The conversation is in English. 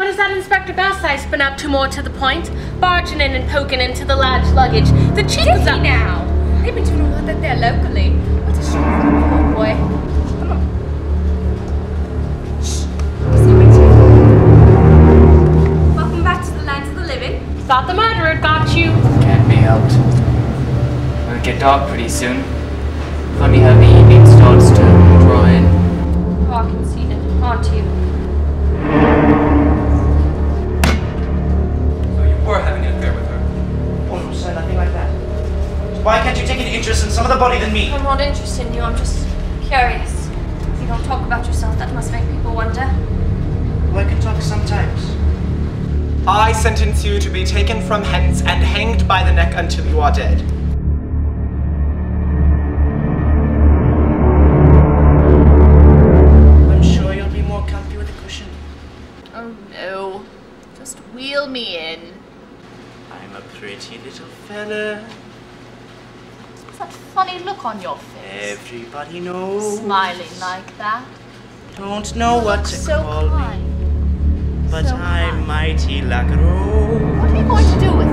What has that Inspector Belsize been up to more to the point? Barging in and poking into the lad's luggage. The cheek Did was he up. now? They've been doing a lot that there locally. What a shame for the poor boy. Come on. Shh. Listen, Welcome back to the land of the living. Thought the murderer got you. Can't be helped. It'll get dark pretty soon. Funny how the evening Why can't you take an interest in some other body than me? I'm not interested in you, I'm just curious. If you don't talk about yourself, that must make people wonder. Well, I can talk sometimes. I sentence you to be taken from hence and hanged by the neck until you are dead. I'm sure you'll be more comfy with a cushion. Oh no. Just wheel me in. I'm a pretty little fella. That funny look on your face? Everybody knows. Smiling like that. Don't know what to so call me, but so I'm kind. mighty lacro. What are you going to do with